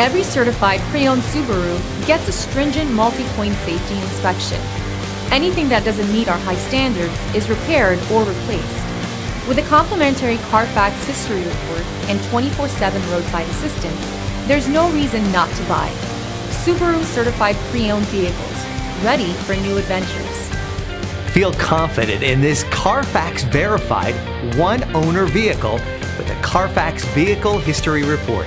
Every certified pre-owned Subaru gets a stringent multi-point safety inspection. Anything that doesn't meet our high standards is repaired or replaced. With a complimentary Carfax history report and 24-7 roadside assistance, there's no reason not to buy. Subaru certified pre-owned vehicles, ready for new adventures. Feel confident in this Carfax verified one owner vehicle with a Carfax Vehicle History Report.